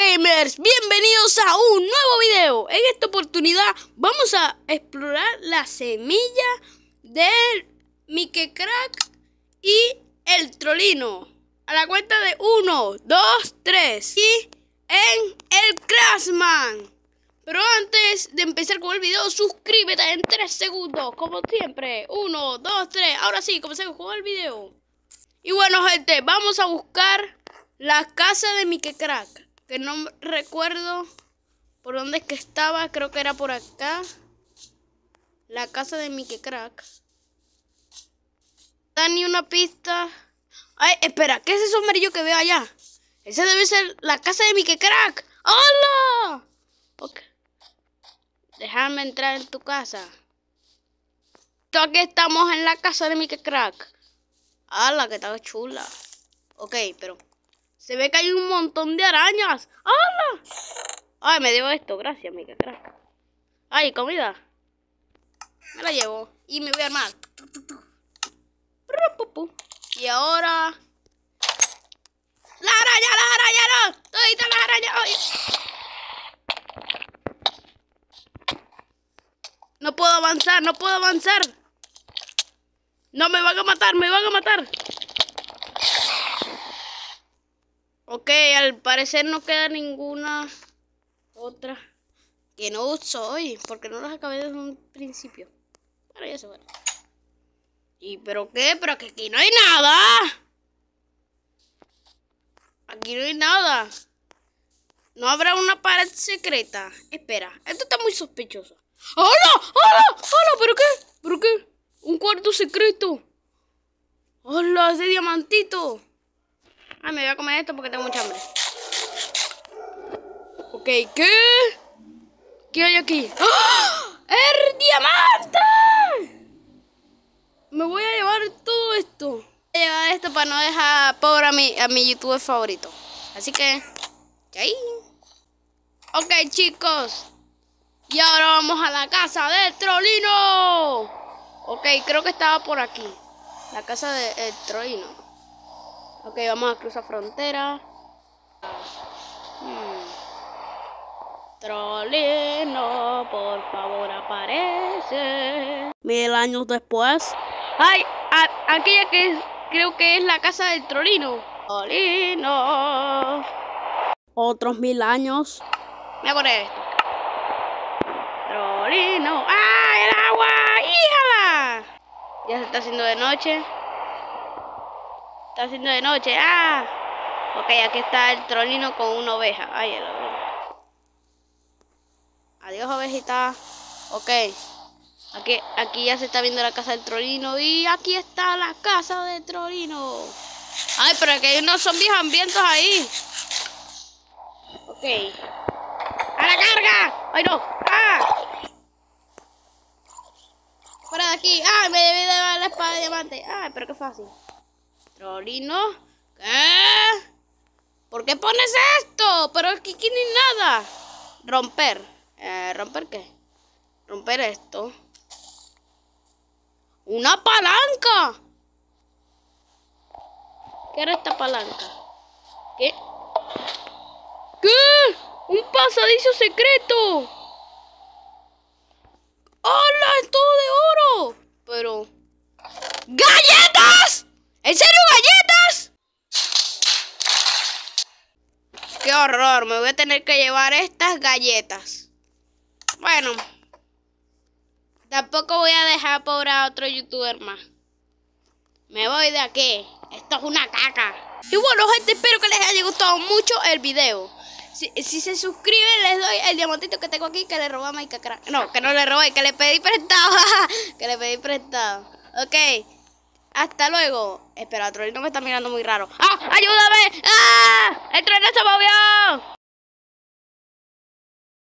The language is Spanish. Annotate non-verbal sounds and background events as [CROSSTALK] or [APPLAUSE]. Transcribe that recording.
gamers, bienvenidos a un nuevo video. En esta oportunidad vamos a explorar la semilla del Mickey Crack y el Trolino. A la cuenta de 1, 2, 3 y en el Crashman. Pero antes de empezar con el video, suscríbete en 3 segundos, como siempre. 1, 2, 3. Ahora sí, comencemos con el video. Y bueno, gente, vamos a buscar la casa de Mickey Crack que no recuerdo por dónde es que estaba, creo que era por acá. La casa de Mickey Crack. Da ni una pista. Ay, espera, ¿qué es ese amarillo que veo allá? Ese debe ser la casa de Mickey Crack. ¡Hola! Ok. Déjame entrar en tu casa. Aquí estamos en la casa de Mickey Crack. ¡Hala, que estaba chula! Ok, pero... Se ve que hay un montón de arañas. ¡Hala! Ay, me dio esto. Gracias, mica crack. Ay, comida. Me la llevo. Y me voy a armar. Y ahora... ¡La araña, la araña, no! ¡Todita la araña! No puedo avanzar, no puedo avanzar. No, me van a matar, me van a matar. Ok, al parecer no queda ninguna otra que no soy, porque no las acabé desde un principio. Ahora ya se van. ¿Y pero qué? Pero que aquí no hay nada. Aquí no hay nada. No habrá una pared secreta. Espera, esto está muy sospechoso. ¡Hola! ¡Hola! ¡Hola! ¿Pero qué? ¿Pero qué? Un cuarto secreto. ¡Hola! Ese diamantito. Ah, me voy a comer esto porque tengo mucha hambre. Ok, ¿qué? ¿Qué hay aquí? ¡Oh! ¡El diamante! Me voy a llevar todo esto. Voy a llevar esto para no dejar pobre a mi, a mi youtuber favorito. Así que, ahí. Ok, chicos. Y ahora vamos a la casa de Trolino. Ok, creo que estaba por aquí. La casa de Trolino. Ok, vamos a cruzar frontera. Hmm. Trolino, por favor, aparece. Mil años después. ¡Ay! aquí ya que creo que es la casa del Trolino. Trolino. Otros mil años. Me acordé de esto. Trolino. ¡Ay, el agua! ¡Híjala! Ya se está haciendo de noche. Está haciendo de noche. ¡Ah! Ok, aquí está el trolino con una oveja. Ay, el Adiós, ovejita. Ok. Aquí, aquí ya se está viendo la casa del trolino. Y aquí está la casa del trolino. Ay, pero aquí hay unos zombies hambrientos ahí. Ok. ¡A la carga! ¡Ay, no! ¡Ah! Fuera de aquí. ¡Ah! Me debí de dar la espada de diamante. ¡Ay, pero qué fácil! ¿Qué? ¿Por qué pones esto? Pero aquí ni nada. Romper. Eh, ¿Romper qué? Romper esto. ¡Una palanca! ¿Qué era esta palanca? ¿Qué? ¿Qué? ¡Un pasadizo secreto! ¡Qué horror! Me voy a tener que llevar estas galletas. Bueno. Tampoco voy a dejar pobre a otro youtuber más. Me voy de aquí. Esto es una caca. Y bueno, gente, espero que les haya gustado mucho el video. Si, se suscriben, les doy el diamantito que tengo aquí que le robé a Mike No, que no le robé, que le pedí prestado. [LAUGHS] que le pedí prestado. Ok. Hasta luego. Espera, no me está mirando muy raro. ¡Ah! ¡Ayúdame! ¡Ah! ¡El tren se movió!